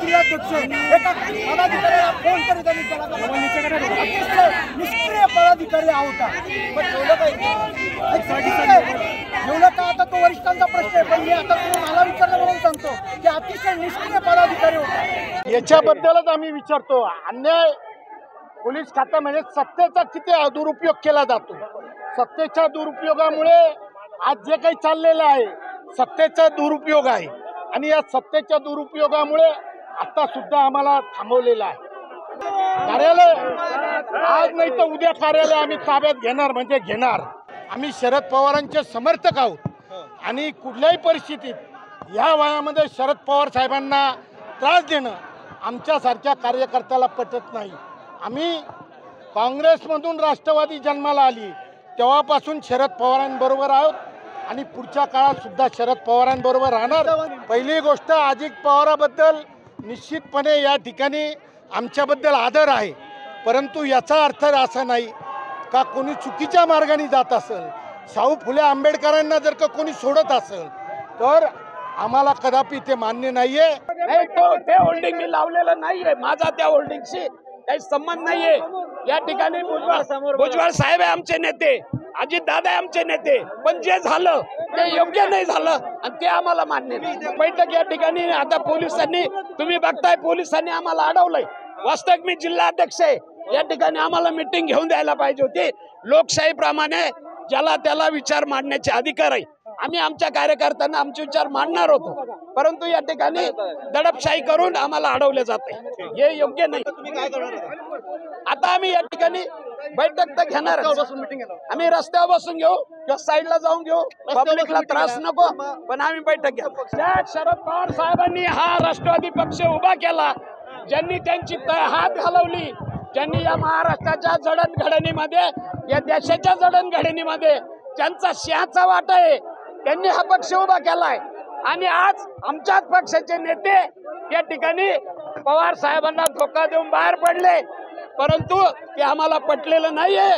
जिल्हाध्यक्ष एका फोन तरी अधिकारी होता पण ठेवलं काय ठेवलं का आता तो वरिष्ठांचा प्रश्न आहे? पण मी आता तुम्ही मला विचारलं म्हणून सांगतो की अतिशय निष्क्रिय पदाधिकारी होता. याच्याबद्दलच आम्ही विचारतो. अन्याय पोलीस खात्यामध्ये म्हणजे सत्तेचा किती दुरुपयोग केला जातो? सत्तेच्या दुरुपयोगामुळे आज जे काही चाललेलं आहे सत्तेचा दुरुपयोग आहे. आणि या सत्तेच्या दुरुपयोगामुळे आता सुद्धा आम्हाला थांबवलेलं आहे. कार्यालय आज नाही तर उद्या कार्यालय आम्ही ताब्यात घेणार म्हणजे घेणार. आम्ही शरद पवारांचे समर्थक आहोत. आणि कुठल्याही परिस्थितीत या वयामध्ये शरद पवार साहेबांना त्रास देणं आमच्यासारख्या कार्यकर्त्याला पटत नाही. आम्ही काँग्रेसमधून राष्ट्रवादी जन्माला आली तेव्हापासून शरद पवारांबरोबर आहोत. आणि पुढच्या काळात सुद्धा शरद पवारांबरोबर राहणार. पहिली गोष्ट अजित पवाराबद्दल निश्चितपणे या ठिकाणी आमच्याबद्दल आदर आहे. परंतु याचा अर्थ असा नाही का कोणी चुकीच्या मार्गाने जात असेल शाहू फुले आंबेडकरांना जर का कोणी सोडत असेल तर आम्हाला कदापि ते मान्य नाहीये. नाही तो ते होल्डिंग मी लावलेलं नाहीये माझा त्या होल्डिंगशी काही संबंध नाहीये. या ठिकाणी भुजबळ भुजबळ साहेब आहे आमचे नेते अजित दादा आमचे नेते पण जे झालं ते योग्य नाही झालं आणि ते आम्हाला मान्य नाही. बैठक या ठिकाणी आता पोलिसांनी तुम्ही बघताय पोलिसांनी आम्हाला अडवलंय. वास्तविक मी जिल्हाध्यक्ष आहे. या ठिकाणी आम्हाला मिटिंग घेऊन द्यायला पाहिजे होती. लोकशाहीप्रमाणे ज्याला त्याला विचार मांडण्याचे अधिकार आहे. आम्ही आमच्या कार्यकर्त्यांना आमचे विचार मांडणार होतो. परंतु या ठिकाणी दडपशाही करून आम्हाला अडवले जाते हे योग्य नाही. आता आम्ही या ठिकाणी बैठक तर घेणार आम्ही रस्त्यावर बसून घेऊ किंवा साईडला जाऊन घेऊ. पब्लिकला त्रास नको पण आम्ही बैठक घ्या शरद पवार साहेबांनी हा राष्ट्रवादी पक्ष उभा केला. ज्यांनी त्यांची हात घालवली ज्यांनी या महाराष्ट्राच्या जडणघडणीमध्ये या देशाच्या जडणघडणीमध्ये ज्यांचा सिंहाचा वाटा आहे त्यांनी हा पक्ष उभा केलाय. आणि आज आमच्याच पक्षाचे नेते या ठिकाणी पवार साहेबांना धोका देऊन बाहेर पडले. परंतु ते आम्हाला पटलेलं नाहीये.